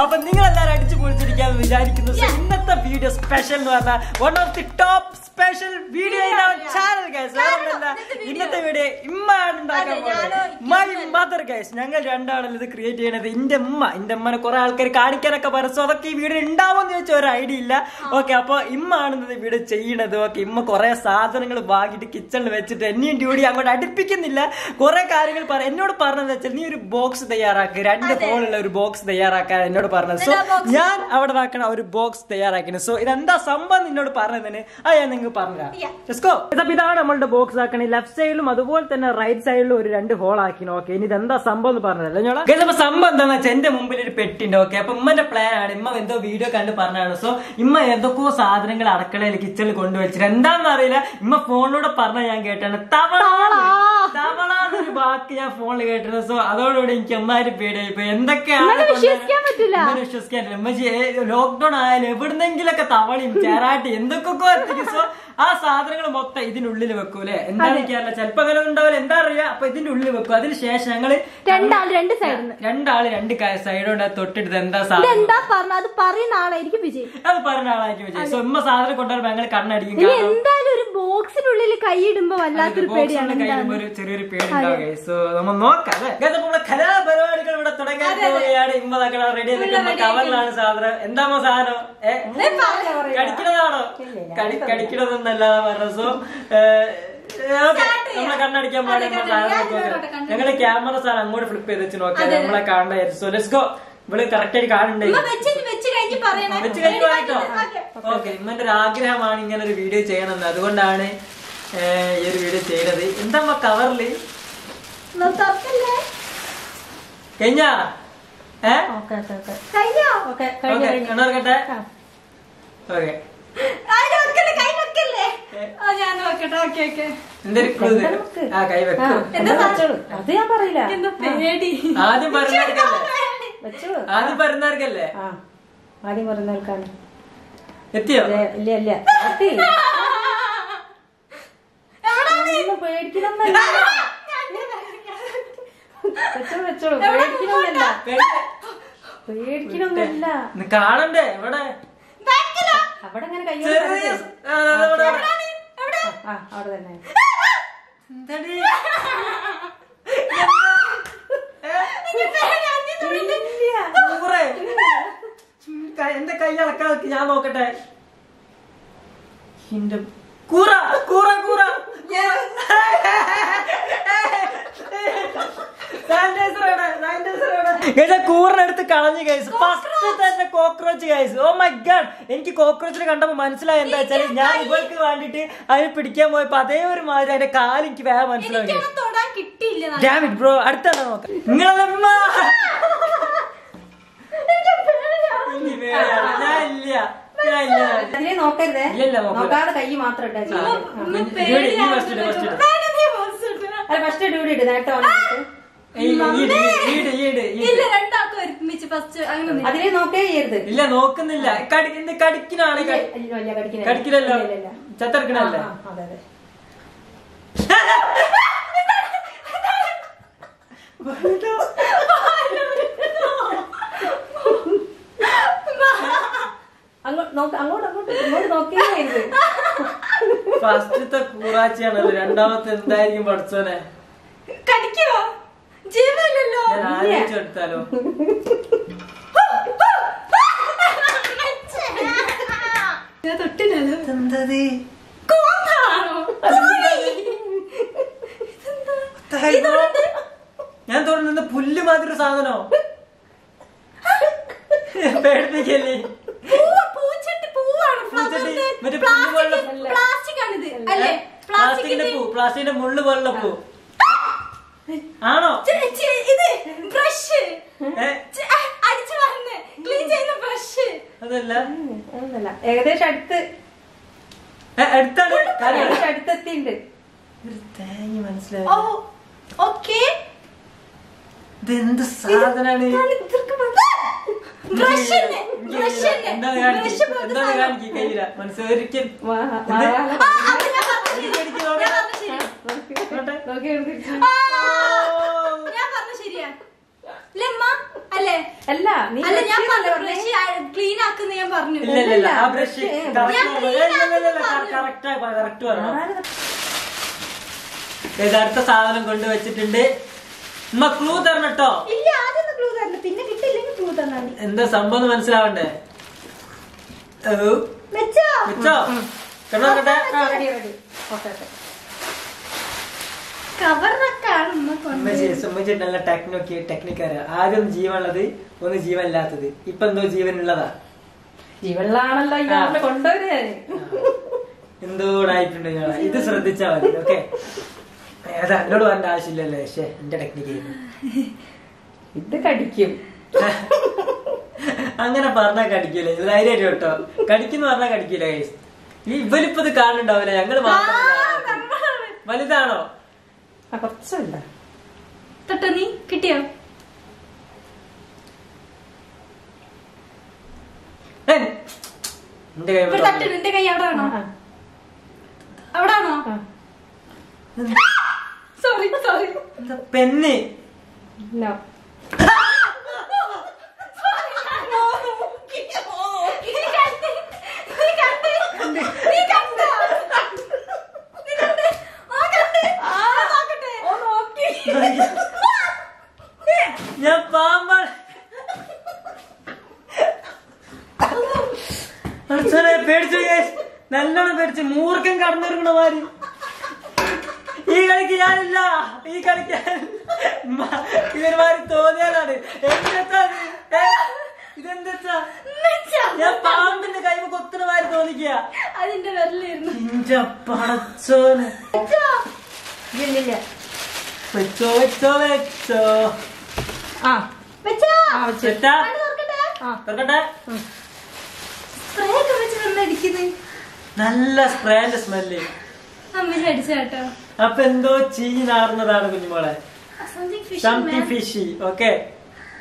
അപ്പൊ നിങ്ങൾ എല്ലാവരും അടിച്ചു പൊളിച്ചിരിക്കാന്ന് വിചാരിക്കുന്നു So, ഇന്നത്തെ വീഡിയോ സ്പെഷ്യൽ എന്ന് പറഞ്ഞാൽ one of the top special video channel guys ഇന്നത്തെ വീഡിയോ ഇമ്മയാണ് ഉണ്ടാക്കാൻ പോകുന്നത് മദർ ഗൈസ് ഞങ്ങൾ രണ്ടാളും ഇത് ക്രിയേറ്റ് ചെയ്യണത്? എന്റെ ഉമ്മ എന്റെ ഉമ്മനെ കുറെ ആൾക്കാർ കാണിക്കാനൊക്കെ പറഞ്ഞു സോ അതൊക്കെ ഈ വീഡിയോ ഉണ്ടാവുമെന്ന് ചോദിച്ചാൽ ഒരു ഐഡിയ ഇല്ല. ഓക്കെ അപ്പൊ ഇമ്മ ആണ് ഇത് വീഡിയോ ചെയ്യണത്. ഓക്കെ ഇമ്മ കുറെ സാധനങ്ങൾ വാങ്ങിയിട്ട് കിച്ചണിൽ വെച്ചിട്ട് എന്നെയും ഡ്യൂട്ടി അങ്ങോട്ട് അടുപ്പിക്കുന്നില്ല. കുറെ കാര്യങ്ങൾ പറ എന്നോട് പറഞ്ഞത് വെച്ചാൽ നീ ഒരു ബോക്സ് തയ്യാറാക്കുക രണ്ട് ഫോണുള്ള ഒരു ബോക്സ് തയ്യാറാക്കാൻ എന്നോട് പറഞ്ഞത്. സോ ഞാൻ അവിടെ വാക്കണ ഒരു ബോക്സ് തയ്യാറാക്കിയത് സോ ഇതെന്താ സംഭവം നിന്നോട് പറഞ്ഞതിന്? അത് ഞാൻ നിങ്ങൾക്ക് പറഞ്ഞുതരാം. ഇതാണ് നമ്മളുടെ ബോക്സ് ആക്കണേ. ലെഫ്റ്റ് സൈഡിലും അതുപോലെ തന്നെ റൈറ്റ് സൈഡിലും ഒരു രണ്ട് ഹോൾ ആക്കി ഓക്കെ ഇനി ഇതെന്താ സംഭവം എന്ന് പറഞ്ഞതല്ലേ ഞോളാ Guys, അപ്പൊ സംഭവം എന്താണെന്ന് വെച്ചാൽ എന്റെ മുമ്പിൽ ഒരു പെട്ടിണ്ട് ഓക്കെ അപ്പൊ ഉമ്മന്റെ പ്ലാൻ ആണ്. ഇമ്മ എന്തോ വീഡിയോ കണ്ട് പറഞ്ഞാണ് സോ ഇമ്മ എന്തൊക്കെയോ സാധനങ്ങൾ അടക്കളയിൽ കിച്ചണിൽ കൊണ്ടുവച്ചിട്ട് എന്താണെന്ന് അറിയില്ല. ഇമ്മ ഫോണിലൂടെ പറഞ്ഞ ഞാൻ കേട്ടാണ് തവള തവള. എന്നൊരു വാക്ക് ഞാൻ ഫോണിൽ കേട്ടിരുന്നു സോ അതോടുകൂടി എനിക്ക് അമ്മാര് പേടിയായി ഇപ്പൊ എന്തൊക്കെയാണ് വിശ്വസിക്കാൻ പറ്റില്ല. ലോക്ക്ഡൌൺ ആയാലും എവിടുന്നെങ്കിലൊക്കെ തവളയും ചേരാട്ടി എന്തൊക്കെ സോ ആ സാധനങ്ങൾ മൊത്തം ഇതിനുള്ളിൽ വെക്കും അല്ലെ എന്താ എനിക്കറിയില്ല ചിലപ്പോ അങ്ങനെ ഉണ്ടാവില്ല. എന്താ അറിയാ? അപ്പൊ ഇതിന്റെ ഉള്ളിൽ വെക്കും അതിനുശേഷം ഞങ്ങൾ രണ്ടാൾ രണ്ട് സൈഡിൽ രണ്ടാൾ രണ്ട് സൈഡുണ്ട് തൊട്ടിട്ട് എന്താ സാധനം? പറഞ്ഞ? അത് പറയുന്ന ആളായിരിക്കും വിജയ്. അത് പറഞ്ഞ ആളായിരിക്കും വിജയ്. സോ ഉമ്മ സാധനം കൊണ്ടുവരുമ്പോ ഞങ്ങൾ കണ്ണടിക്കും എന്തായാലും ഒരു ബോക്സിനുള്ളിൽ കൈയിടുമ്പോ വല്ലാത്തൊരു പേടിയാണ്. ഒരു ചെറിയൊരു പേടി ഉണ്ടാവുക സോ നമ്മൾ നോക്കാം കലാപരിപാടികൾ ഇവിടെ തുടങ്ങാൻ പോവുകയാണ്. ഇമ്മതാക്കള റെഡി കവറിലാണ് സാധനം. എന്താണോ സാധനം? കടിക്കണതാണോ? കടി കടിക്കണതെന്നല്ലാതെ പറഞ്ഞത് സോ നമ്മളെ കണ്ണടിക്കാൻ പാടില്ല ഞങ്ങൾ ക്യാമറ സാധനം അങ്ങോട്ട് ഫ്ലിപ്പ് ചെയ്ത് വെച്ച് നോക്കാം. നമ്മളെ കാണണ്ട? സോ ലെറ്റ്സ് ഗോ ഇവിടെ കറക്റ്റ് ആയിട്ട് വായിട്ടോ ഓക്കെ. ഇമ്മന്റെ ഒരു ആഗ്രഹമാണ് ഇങ്ങനെ ഒരു വീഡിയോ ചെയ്യണമെന്ന് അതുകൊണ്ടാണ് ഈ ഒരു വീഡിയോ ചെയ്യണത്. എന്താ കവറിൽ കഴിഞ്ഞാ? ഏ? കഴിഞ്ഞു? Okay okay. അത് ഞാൻ പറയില്ല. ആദ്യം പറഞ്ഞാർക്കല്ലേ വെച്ചോളൂ ആദ്യം പറഞ്ഞാൽക്കാണ് എത്തിയോ? ഇല്ല ഇല്ല പേടിക്കണമെന്നല്ല വെച്ചോളൂ വെച്ചോളൂ പേടിക്കണമെന്നല്ല കാണണ്ടേ? ഇവിടെ അവിടെ അങ്ങനെ അവിടെ. തന്നെ. എന്റെ കൈ അളക്കാൻ നോക്കി ഞാൻ നോക്കട്ടെ. എന്റെ കൂറ കൂറ കൂറ. കൂറിനടുത്ത് കളഞ്ഞു കേസ് ഫസ്റ്റ് തന്നെ cockroach guys oh my god എനിക്ക് കോക്രോച്ചിനെ കണ്ടപ്പോ മനസ്സിലായ എന്താ വെച്ചാൽ ഞാൻ ഇവൾക്ക് വേണ്ടിട്ട് അതിനെ പിടിക്കാൻ പോയപ്പോ അതേ ഒരു മാതിരി അതിന്റെ കാൽ എനിക്ക് വേഗം മനസ്സിലായി. ബ്രോ അടുത്താണ് നോക്കാം. നിങ്ങളമ്മ. ഞാൻ ഇല്ല. അതിനെ നോക്കരുതേ. ഇല്ല, ഇല്ല, നോക്കാതെ കൈ മാത്രം ഇട്ടാ ഫസ്റ്റ് ഡ്യൂട്ടി ഇട്ട് നേട്ടം ഇല്ല ഫസ്റ്റ് അങ്ങനെ. അതിനെ നോക്കേ ചെയ്യരുത്. ഇല്ല നോക്കുന്നില്ല. കടി എന്ത് കടിക്കണാണ് ഇല്ല, ഇല്ല, ഇല്ല, കടിക്കുന്നില്ല. കടിക്കില്ലല്ലോ. ഇല്ല, ഇല്ല, ഇല്ല. ചത്തെടുക്കണല്ലേ? അങ്ങോട്ട് അങ്ങോട്ട് അങ്ങോട്ട് ഇങ്ങോട്ട് നോക്കേ ചെയ്യരുത്. ഫസ്റ്റത്തെ കൂറാച്ചിയാണല്ലോ രണ്ടാമത്തെ എന്തായിരിക്കും പഠിച്ചോനെ കടിക്കോ? ജീവനല്ലോ ഞാൻ ആലോചിച്ചെടുത്താലോ ഞാൻ തൊട്ടില്ലല്ലോ എന്തത് ഞാൻ തോന്നുന്നത് പുല്ല് മാതിരി സാധനോ പേടിപ്പിക്കല്ലേ? പ്ലാസ്റ്റിക്കിന്റെ പൂ പ്ലാസ്റ്റിക്കിന്റെ മുള്ളു പോലുള്ള പൂ. ആണോ? ഇത് ബ്രഷ്. അടിച്ചു ക്ലീൻ ചെയ്യുന്ന ബ്രഷ്. അതല്ല. ഏകദേശം അടുത്ത് അടുത്താണ്. അടുത്തെത്തിണ്ട് ഒരു തേങ്ങ മനസ്സിലായി? ഓക്കെ. ഇതെന്ത് സാധനാണ്? ബ്രഷ് അല്ലേ? ഞാൻ പറഞ്ഞു ബ്രഷ് ക്ലീൻ ആക്കുന്ന ഞാൻ പറഞ്ഞു. അടുത്ത സാധനം കൊണ്ടുവച്ചിട്ടുണ്ട്. ഉമ്മ ക്ലൂ തരണം കേട്ടോ ഇല്ല ആദ്യം ക്ലൂ തരണം പിന്നെ കിട്ടില്ലെങ്കിൽ ക്ലൂ തന്നാൽ എന്താ സംഭവം മനസ്സിലാവണ്ടേ? മെച്ചോ വെച്ചോ? വെച്ചോ? കണ്ണോക്കട്ടെ ആ, കൊണ്ട് ഉമ്മച്ചി നല്ല ടെക്നോക്കി ടെക്നിക്കാര് ആദ്യം ജീവനുള്ളത് ഒന്ന് ജീവനില്ലാത്തത്. ഇപ്പൊ എന്തോ ജീവനുള്ളതാ? ജീവനിലാണല്ലോ ഈ ആളിനെ എന്തോടായിട്ടുണ്ട് ഞാൻ ഇത് ശ്രദ്ധിച്ചാ മതി ഓക്കെ? ഏതാ എന്നോട് വേണ്ട ആവശ്യമില്ലല്ലേ? പക്ഷേ എന്റെ ടെക്നിക്ക് ഇത് കടിക്കും. അങ്ങനെ പറഞ്ഞാ കടിക്കൂല? ഇത് ധൈര്യമായിട്ട് കേട്ടോ. കടിക്കുന്ന പറഞ്ഞാ കടിക്കൂല guys. ഈ ഇവലിപ്പോ ഇത് കാണുന്നുണ്ടാവില്ല ഞങ്ങൾ വലുതാണോ? ആ കുറച്ചുണ്ട് തൊട്ടോ നീ കിട്ടിയോ? നിന്റെ കൈ അവിടെ ആണോ അവിടെ ആണോ സോറി സോറി പെന്ന്? No. ഞാൻ പാമ്പാണ് പേടിച്ചു. നല്ലോണം പേടിച്ചു മൂർഖം കടന്നിറങ്ങണ മാതിരി. ഈ കളിക്ക് ഞാനില്ല. ഈ കളിക്ക് ഇതൊരുമാതിരി തോന്നിയാലാണ്. എന്താ ഇതെന്താ ഞാൻ പാമ്പിന്റെ കൈമ കൊത്തണ മാതിരി തോന്നിക്കുക അതിന്റെ വിരലായിരുന്നു ഇഞ്ച പടച്ചോന്. ഇല്ലില്ല. വെച്ചോ വെച്ചോ വെച്ചോ. ആ. നല്ല സ്പ്രേന്റെ സ്മെല്ല് അപ്പൊ എന്തോ ചീഞ്ഞ് നാറുന്നതാണ് കുഞ്ഞുമോളെ. സംതിങ് ഫിഷ് ഫിഷി ഓക്കെ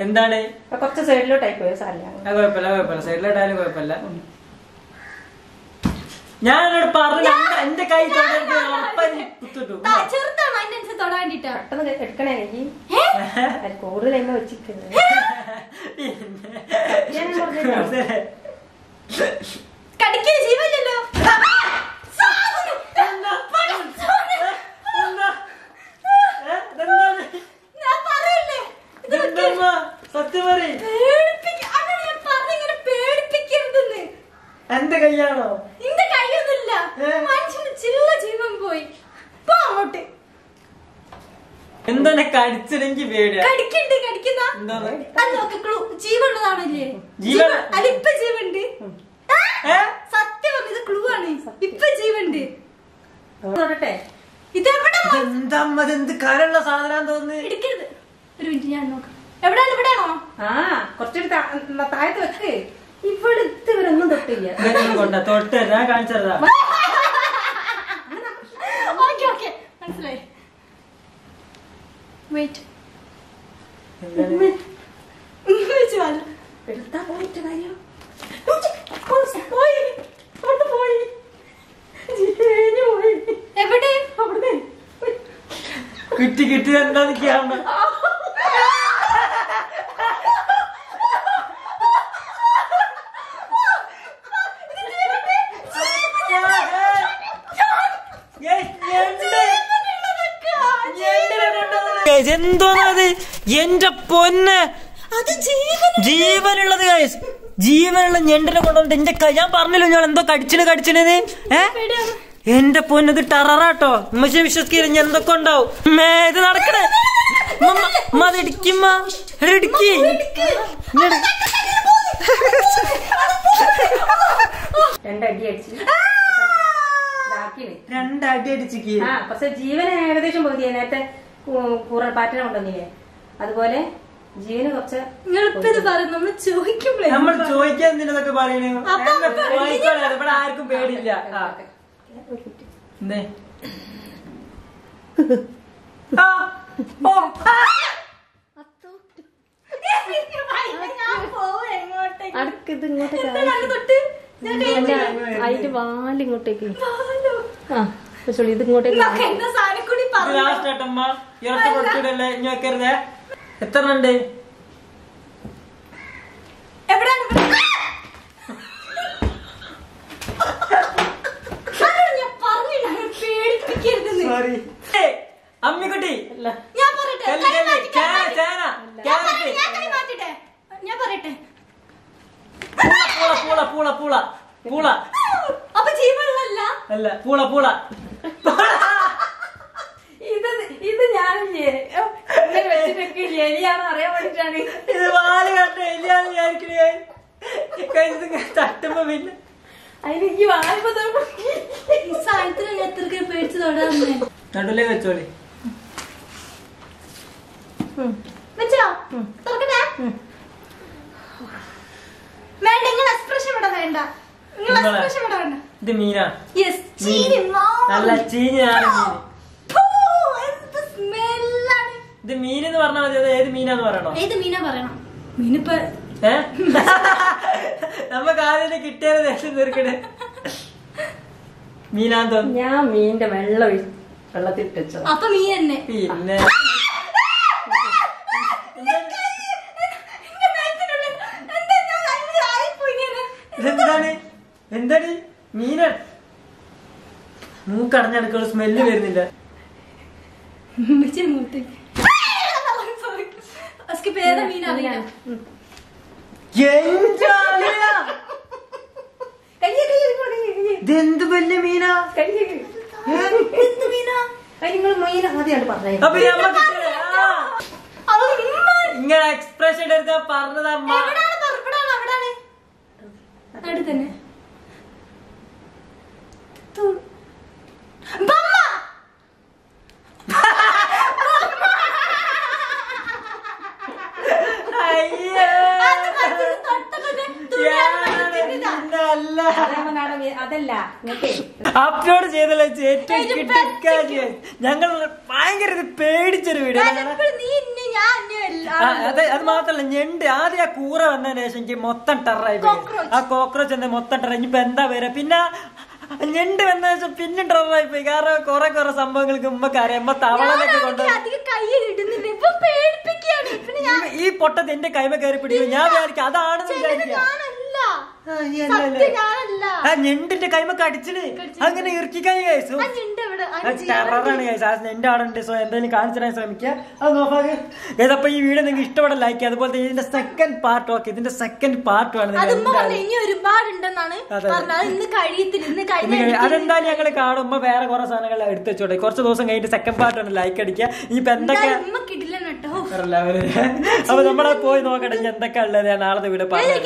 എന്താണ്? കുറച്ച് സൈഡിലോട്ടായി പോയ സാറില്ല അത് കുഴപ്പമില്ല കുഴപ്പമില്ല. സൈഡിലോട്ടായാലും കുഴപ്പമില്ല. ഞാൻ എന്നോട് പറഞ്ഞു എന്റെ- കൈ കൂടുതൽ എന്നെ വെച്ചിരിക്കുന്നത്. സത്യം പറയും. എന്റെ കൈയാണോ? മനുഷ്യന് ചില്ല ജീവൻ പോയി. പോ അങ്ങോട്ട്. എന്താണ് കടിച്ചില്ലെങ്കിൽ പേടിയാ കടിക്കണ്ട് കടിക്കുന്ന. എന്താണ്? അത് നോക്ക് ജീവനുള്ളതാണല്ലേ? ജീവൻ- ജീവണ്ട് സത്യം ക്ലൂ ആണ്. ഇപ്പൊ ജീവണ്ട് ഇതെവിടെ? കരള്ള സാധനം തോന്നുന്നു. എടുക്കരുത്. ഒരു മിനിറ്റ് ഞാൻ നോക്കാം. എവിടെയാണ്? ഇവിടെയാണോ? ആ കുറച്ചൊരു താഴത്ത് വെക്ക്. ഇവിടുത്തെ ഇവരൊന്നും തൊട്ടില്ല. ഇതെങ്ങനെ കൊണ്ട തൊട്ട് ഞാൻ കാണിച്ചതാ ഓക്കെ ഓക്കെ മനസ്സിലായി വെയിറ്റ് എടുത്താ പോയിട്ട് കാര്യം പോയി അവിടെ പോയി ജീവന് പോയി എവിടെ അവിടുന്ന് കിട്ടി കിട്ടി. എന്താ നിൽക്കാണ് എന്തോന്നത്? എന്റെ പൊന്ന്. അത് ജീവനുള്ളത്. ഗൈസ് ജീവനുള്ള ഞെണ്ടിനെ കൊണ്ടുവന്നിട്ട് എന്റെ കൈ ഞാൻ പറഞ്ഞല്ലോ ഞാൻ എന്തോ കടിച്ചിന് കടിച്ചിന് ഏ? എന്റെ പൊന്നത് ടറാട്ടോ ഉമ്മച്ചെ വിശ്വസിക്കില്ല ഞാൻ എന്തൊക്കെ ഉണ്ടാവും? ഇത് നടക്കണേ. എടാ, രണ്ടടി അടിച്ചു. രണ്ടടി അടിച്ചിക്ക് ആ പക്ഷെ ജീവനെ ഏകദേശം പോയി നേരത്തെ കൂറ പാറ്റേൺ കൊണ്ടുവന്നില്ലേ അതുപോലെ ജീവന് കുറച്ച് നിങ്ങളിപ്പത് ഇത് പറയും നമ്മൾ ചോദിക്കുമ്പോഴേ നമ്മൾ ചോദിക്കാൻ എന്തിനൊക്കെ പറയണേ. ഇവിടെ ആർക്കും പേടിയില്ല. ആ. എന്തേ? ആ, ഓ, ആ. ഞാൻ പോവും അടുക്ക് ഇത് ഇങ്ങോട്ടേക്ക് അതിന്റെ വാലിങ്ങോട്ടേക്ക്. ആ ചൊല്ലി ഇത് ഇങ്ങോട്ടേക്ക് ലാസ്റ്റ് ആട്ടമ്മ ഇരട്ട കൊടുത്തിടല്ലേ ഇനി വെക്കരുതേ. എത്ര ഉണ്ട്? അമ്മിക്കുട്ടി. ഞാൻ പറയട്ടെ, ഞാൻ പറയട്ടെ, പൂള പൂള പൂള പൂള. പൂള. അപ്പൊ ജീവനുള്ളല്ല അല്ല പൂള. പൂള. ഞാനില്ലേ? വെച്ചിട്ടൊക്കെ എലിയാണെന്ന് അറിയാൻ വേണ്ടിട്ടാണ്. ഇത് വാൽ കണ്ട എലിയാന്ന് വിചാരിക്കണേ കഴിഞ്ഞ തട്ടുമ്പോ പിന്നെ. അതിനെനിക്ക് വായ്പ ഈ സാധനത്തിന് എത്ര പേടിച്ച് തൊടാന്ന് നടുലേ വെച്ചോളി. വെച്ചോ? തുറക്കട്ടെ? വേണ്ട നിങ്ങൾ എക്സ്പ്രഷൻ ഇവിടെ വേണ്ട. നിങ്ങൾ. എക്സ്പ്രഷൻ ഇവിടെ വേണ്ട. ഇത് മീനാ. യെസ് ചീനി. നല്ല ചീഞ്ഞാണ് മീൻ. ഇത് മീൻ എന്ന് പറഞ്ഞാൽ മതി അത് ഏത് മീനാന്ന് പറയണോ? ഏത് മീനാ പറയണം? മീനിപ്പ നമുക്ക് ആദ്യം കിട്ടിയത് ദേശം തീർക്കണേ. മീനാന്ന് തോന്നുന്നു ഞാൻ മീനിന്റെ വെള്ളം വെള്ളത്തിൽ ഇട്ടോ അപ്പൊ മീൻ തന്നെ. പിന്നെ? ഇതെന്താണ്? എന്താണ്? മീനാണ് മൂക്കടഞ്ഞെടുക്കുന്ന സ്മെല്ല് വരുന്നില്ല പേര് മീൻ അറിയാം എന്താ ഇതെന്ത് വലിയ മീനാ? എന്ത് മീനാ? നിങ്ങൾ മീൻ ആദ്യമായിട്ട് പറഞ്ഞേ എക്സ്പ്രഷൻ എടുത്താ പറഞ്ഞത് അമ്മ. എവിടാണ് പറ- ഇവിടാണ്, അവിടാണ്. അവിടെ തന്നെ തു- ബമ്മ. അയ്യോ അത് കണ്ടിട്ട് തൊട്ടപ്പോ ദേ തുണിയാണ് വെളുത്തിരുന്നതാ. പിന്നല്ല ഇങ്ങോട്ടേ അപ്ലോഡ് ചെയ്തല്ല ഏറ്റവും ഞങ്ങൾ ഭയങ്കര പേടിച്ചൊരു വീഡിയോ അതെ. അത് മാത്രല്ല ഞണ്ട്. ആദ്യം ആ കൂറ വന്നതിന് ശേഷം എനിക്ക് മൊത്തം ടെററായി. ആ കോക്രോച്ച് എന്താ മൊത്തം ടെറ ഇനിയിപ്പോ എന്താ വരാ? പിന്നെ ഞണ്ട് വന്ന ശേഷം പിന്നെ ടെററായി പോയി. കാരണം കുറെ കുറെ സംഭവങ്ങൾക്ക് ഉമ്മക്ക് അറിയാം. ഉമ്മ തവളനൊക്കെ കൊണ്ട് കൊണ്ടുപോയി അധികം കയ്യിൽ ഇടുന്നില്ല. ഇപ്പൊ പിന്നെ ഞാൻ ഈ പൊട്ടത്ത് എന്റെ കൈമ കയറി പിടിക്കും ഞാൻ വിചാരിക്കും അതാണെന്ന് വിചാരിക്കാം കൈമൊക്കെ ഞണ്ടിന്റെ കൈമ കടിച്ചിന്. അങ്ങനെ ഇറക്കിക്കാണ് ജീവൻ ടെററാണ്. ആ എന്റെ ആടുണ്ട് സോ എന്തായാലും കാണിച്ചു തരാൻ ശ്രമിക്കുക. അത് ഏതപ്പോ ഈ വീഡിയോ നിങ്ങൾക്ക് ഇഷ്ടപ്പെടാൻ ലൈക്ക് അതുപോലെ ഇതിന്റെ സെക്കൻഡ് പാർട്ട് ഓക്കെ ഇതിന്റെ സെക്കൻഡ് പാർട്ട് ആണ് കഴി- അതെന്തായാലും ഞങ്ങൾ കാണുമ്പോ വേറെ കുറെ സാധനങ്ങൾ എടുത്തു വെച്ചോട്ടെ. കുറച്ച് ദിവസം കഴിഞ്ഞിട്ട് സെക്കൻഡ് പാർട്ട് ആണ് ലൈക്ക് അടിക്കുക. ഇനിയിപ്പോ എന്തൊക്കെ അപ്പൊ നമ്മളെ പോയി നോക്കട്ടെ. എന്തൊക്കെ ഉള്ളത് ഞാൻ നാളത്തെ വീട് പറഞ്ഞു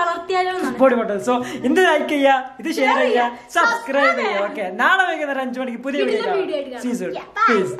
വളർത്തിയാലോ എന്നാണ് പൊടി സോ ഇത് ലൈക്ക് ചെയ്യുക ഇത് ഷെയർ ചെയ്യുക സബ്സ്ക്രൈബ് ചെയ്യുക. ഓക്കെ നാളെ വൈകുന്നേരം അഞ്ചു മണിക്ക് പുതിയ വീഡിയോ. Season please